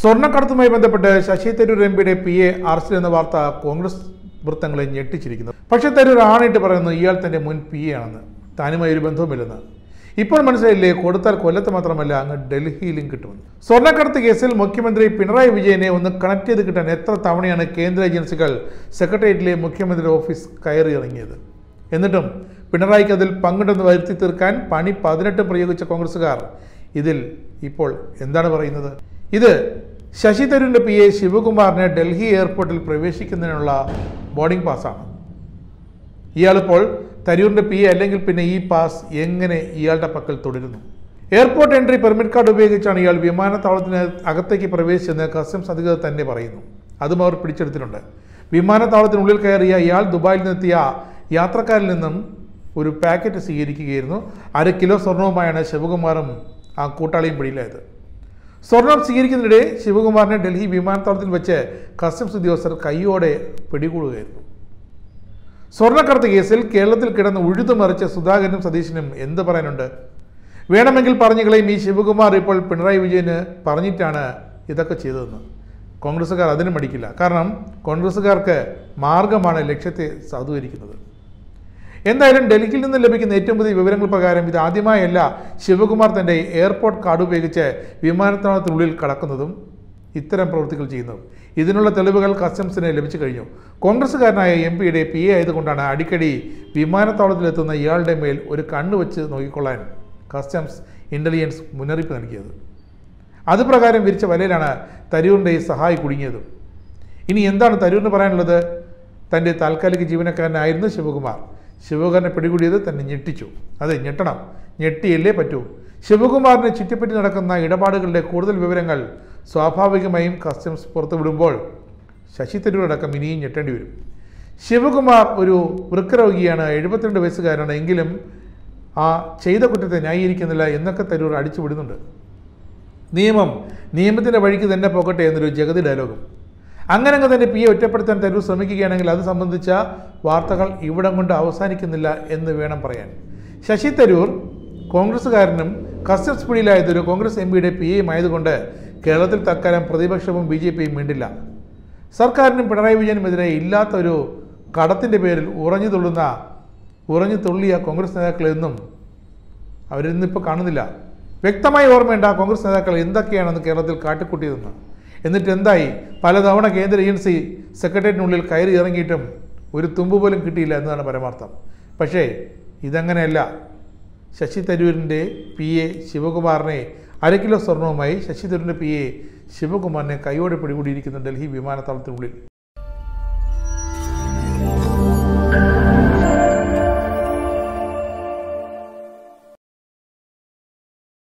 സ്വർണക്കടത്തുമായി ബന്ധപ്പെട്ട് ശശി തരൂർ എം പിയുടെ P A arrest എന്ന വാർത്ത കോൺഗ്രസ് വൃത്തങ്ങളെ ഞെട്ടിച്ചിരിക്കുന്നു. പക്ഷേ തരൂർ ആണിട്ട് പറയുന്നു ഇയാൾ തന്റെ മുൻ പി എ ആണെന്ന്. താനുമായി ഒരു ബന്ധവുമില്ലെന്ന്. ഇപ്പോൾ മനസ്സിലായില്ലേ കൊടുത്താൽ കൊല്ലത്ത് മാത്രമല്ല അങ്ങ് ഡൽഹിയിലും കിട്ടുമെന്ന്. സ്വർണക്കടത്ത് കേസിൽ മുഖ്യമന്ത്രി പിണറായി വിജയനെ ഒന്ന് കണക്ട് ചെയ്ത് കിട്ടാൻ എത്ര തവണയാണ് കേന്ദ്ര ഏജൻസികൾ സെക്രട്ടേറിയറ്റിലെ മുഖ്യമന്ത്രിയുടെ ഓഫീസ് കയറി ഇറങ്ങിയത് എന്നിട്ടും പിണറായിക്ക് അതിൽ പങ്കുണ്ടെന്ന് വരുത്തി തീർക്കാൻ പണി പതിനെട്ട് പ്രയോഗിച്ച കോൺഗ്രസുകാർ ഇതിൽ ഇപ്പോൾ എന്താണ് പറയുന്നത്? ഇത് ശശി തരൂരിന്റെ പി എ ശിവകുമാറിനെ ഡൽഹി എയർപോർട്ടിൽ പ്രവേശിക്കുന്നതിനുള്ള ബോർഡിംഗ് പാസ്സാണ്. ഇയാളിപ്പോൾ തരൂരിന്റെ പി എ അല്ലെങ്കിൽ പിന്നെ ഈ പാസ് എങ്ങനെ ഇയാളുടെ പക്കൽ തുടരുന്നു? എയർപോർട്ട് എൻട്രി പെർമിറ്റ് കാർഡ് ഉപയോഗിച്ചാണ് ഇയാൾ വിമാനത്താവളത്തിന് അകത്തേക്ക് പ്രവേശിച്ചെന്ന് കസ്റ്റംസ് അധികൃതർ തന്നെ പറയുന്നു. അതും അവർ പിടിച്ചെടുത്തിട്ടുണ്ട്. വിമാനത്താവളത്തിനുള്ളിൽ കയറിയ ഇയാൾ ദുബായിൽ നിന്നെത്തിയ യാത്രക്കാരിൽ നിന്നും ഒരു പാക്കറ്റ് സ്വീകരിക്കുകയായിരുന്നു. അര കിലോ സ്വർണവുമായാണ് ശിവകുമാറും ആ കൂട്ടാളിയും പിടിയിലായത്. സ്വർണം സ്വീകരിക്കുന്നതിനിടെ ശിവകുമാറിനെ ഡൽഹി വിമാനത്താവളത്തിൽ വെച്ച് കസ്റ്റംസ് ഉദ്യോഗസ്ഥർ കൈയോടെ പിടികൂടുകയായിരുന്നു. സ്വർണക്കടത്ത് കേസിൽ കേരളത്തിൽ കിടന്ന് ഉഴുതുമറിച്ച സുധാകരനും സതീശനും എന്ത് പറയാനുണ്ട്? വേണമെങ്കിൽ പറഞ്ഞുകളെയും ഈ ശിവകുമാർ ഇപ്പോൾ പിണറായി വിജയന് പറഞ്ഞിട്ടാണ് ഇതൊക്കെ ചെയ്തതെന്ന്. കോൺഗ്രസ്സുകാർ അതിനും മടിക്കില്ല. കാരണം കോൺഗ്രസ്സുകാർക്ക് മാർഗമാണ് ലക്ഷ്യത്തെ സാധൂകരിക്കുന്നത്. എന്തായാലും ഡൽഹിയിൽ നിന്ന് ലഭിക്കുന്ന ഏറ്റവും പുതിയ വിവരങ്ങൾ പ്രകാരം ഇത് ആദ്യമായല്ല ശിവകുമാർ തന്റെ എയർപോർട്ട് കാർഡ് ഉപയോഗിച്ച് വിമാനത്താവളത്തിനുള്ളിൽ കടക്കുന്നതും ഇത്തരം പ്രവൃത്തികൾ ചെയ്യുന്നു ഇതിനുള്ള തെളിവുകൾ കസ്റ്റംസിന് ലഭിച്ചു കഴിഞ്ഞു. കോൺഗ്രസ്സുകാരനായ എം പിയുടെ പി എ ആയതുകൊണ്ടാണ് അടിക്കടി വിമാനത്താവളത്തിലെത്തുന്ന ഇയാളുടെ മേൽ ഒരു കണ്ണ് വെച്ച് നോക്കിക്കൊള്ളാൻ കസ്റ്റംസ് ഇന്റലിജൻസ് മുന്നറിയിപ്പ് നൽകിയത്. അതുപ്രകാരം വിരിച്ച വലയിലാണ് തരൂരിന്റെ ഈ സഹായി കുടുങ്ങിയതും. ഇനി എന്താണ് തരൂരിന് പറയാനുള്ളത്? തന്റെ താൽക്കാലിക ജീവനക്കാരനായിരുന്നു ശിവകുമാർ. ശിവകുമാറിനെ പിടികൂടിയത് തന്നെ ഞെട്ടിച്ചു. അതെ ഞെട്ടണം. ഞെട്ടിയല്ലേ പറ്റൂ. ശിവകുമാറിനെ ചുറ്റിപ്പറ്റി നടക്കുന്ന ഇടപാടുകളുടെ കൂടുതൽ വിവരങ്ങൾ സ്വാഭാവികമായും കസ്റ്റംസ് പുറത്തുവിടുമ്പോൾ ശശി തരൂർ അടക്കം ഇനിയും ഞെട്ടേണ്ടി വരും. ശിവകുമാർ ഒരു വൃക്കരോഗിയാണ്. എഴുപത്തിരണ്ട് വയസ്സുകാരാണ് എങ്കിലും ആ ചെയ്ത കുറ്റത്തെ ന്യായീകരിക്കുന്നില്ല എന്നൊക്കെ തരൂർ അടിച്ചു വിടുന്നുണ്ട്. നിയമം നിയമത്തിന്റെ വഴിക്ക് തന്നെ പോകട്ടെ എന്നൊരു ജഗതി ഡയലോഗും അങ്ങനെ അങ്ങ് തന്നെ പി എ ഒറ്റപ്പെടുത്താൻ തരൂർ ശ്രമിക്കുകയാണെങ്കിൽ അത് സംബന്ധിച്ച വാർത്തകൾ ഇവിടം കൊണ്ട് അവസാനിക്കുന്നില്ല എന്ന് വേണം പറയാൻ. ശശി തരൂർ കോൺഗ്രസ്സുകാരനും കസ്റ്റംസ് പിടിയിലായതൊരു കോൺഗ്രസ് എം പിയുടെ പി എയും ആയതുകൊണ്ട് കേരളത്തിൽ തൽക്കാലം പ്രതിപക്ഷവും ബി ജെ പിയും വീണ്ടില്ല സർക്കാരിനും പിണറായി വിജയനുമെതിരെ ഇല്ലാത്ത ഒരു കടത്തിന്റെ പേരിൽ ഉറഞ്ഞു തുള്ളുന്ന ഉറഞ്ഞു തുള്ളിയ കോൺഗ്രസ് നേതാക്കളെന്നും അവരിന്നിപ്പോൾ കാണുന്നില്ല. വ്യക്തമായി ഓർമ്മയുണ്ട് ആ കോൺഗ്രസ് നേതാക്കൾ എന്തൊക്കെയാണെന്ന് കേരളത്തിൽ കാട്ടിക്കൂട്ടിയതെന്ന്. എന്നിട്ട് എന്തായി? പലതവണ കേന്ദ്ര ഏജൻസി സെക്രട്ടേറിയറ്റിനുള്ളിൽ കയറി ഇറങ്ങിയിട്ടും ഒരു തുമ്പ് പോലും കിട്ടിയില്ല എന്നതാണ് പരമാർത്ഥം. പക്ഷേ ഇതങ്ങനെയല്ല. ശശി തരൂരിന്റെ പി എ ശിവകുമാറിനെ അര കിലോ സ്വർണവുമായി ശശി തരൂരിന്റെ പി എ ശിവകുമാറിനെ കൈയോടെ പിടികൂടിയിരിക്കുന്നു ഡൽഹി വിമാനത്താവളത്തിനുള്ളിൽ.